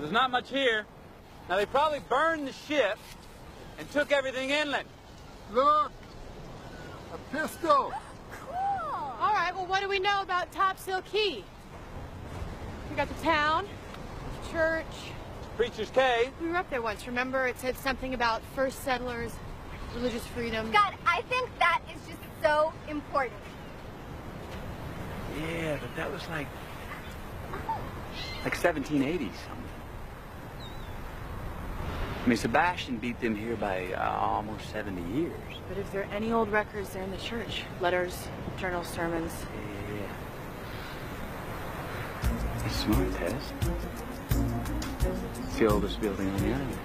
There's not much here. Now, they probably burned the ship and took everything inland. Look! A pistol! Cool! All right, well, what do we know about Topsail Key? We got the town, church. Preacher's Cave. We were up there once, remember? It said something about first settlers, religious freedom. God, I think that is just so important. Yeah, but that was like... like 1780 something. I mean, Sebastian beat them here by uh, almost 70 years. But if there are any old records, they're in the church. Letters, journals, sermons. Yeah. It's smart, Tess. It's the oldest building on the island.